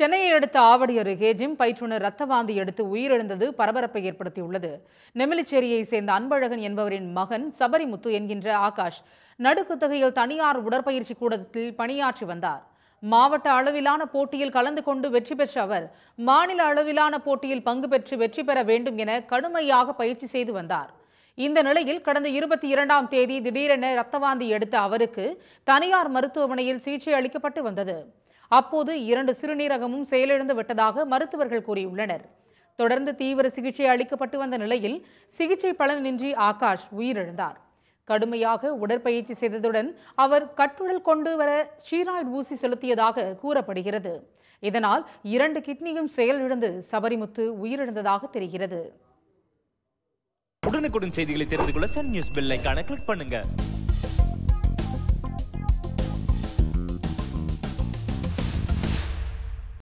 சென்னையை அடுத்த ஆவடி அருகே ஜிம் பயிற்றுனர் ரத்த வாந்தி எடுத்து உயிரிழந்தது பரபரப்பை ஏற்படுத்தியுள்ளது. நெமிலிச்சேரியை சேர்ந்த அன்பழகன் என்பவரின் மகன் சபரிமுத்து என்கின்ற ஆகாஷ் நடுக்குத்தகையில் தனியார் உடற்பயிற்சி கூடத்தில் பணியாற்றி வந்தார். மாவட்ட அளவிலான போட்டியில் கலந்து கொண்டு வெற்றி பெற்ற அவர் மாநில அளவிலான போட்டியில் பங்கு பெற்று வெற்றி பெற வேண்டும் என கடுமையாக பயிற்சி செய்து வந்தார். இந்த நிலையில் கடந்த இருபத்தி இரண்டாம் தேதி திடீரென ரத்தவாந்தி எடுத்த அவருக்கு தனியார் மருத்துவமனையில் சிகிச்சை அளிக்கப்பட்டு வந்தது. அப்போது இரண்டு சிறுநீரகமும் செயலிழந்து விட்டதாக மருத்துவர்கள் கூறியுள்ளனர். தொடர்ந்து தீவிர சிகிச்சை அளிக்கப்பட்டு வந்த நிலையில் சிகிச்சை பலனின்றி ஆகாஷ் உயிரிழந்தார். கடுமையாக உடற்பயிற்சி செய்ததுடன் அவர் கட்டுடல் கொண்டு வர ஸ்டீராய்டு ஊசி செலுத்தியதாக கூறப்படுகிறது. இதனால் இரண்டு கிட்னியும் செயலிழந்து சபரிமுத்து உயிரிழந்ததாக தெரிகிறது. உடனுக்குடன் செய்திகளை தெரிந்து கொள்ள Sun news bell icon click பண்ணுங்க.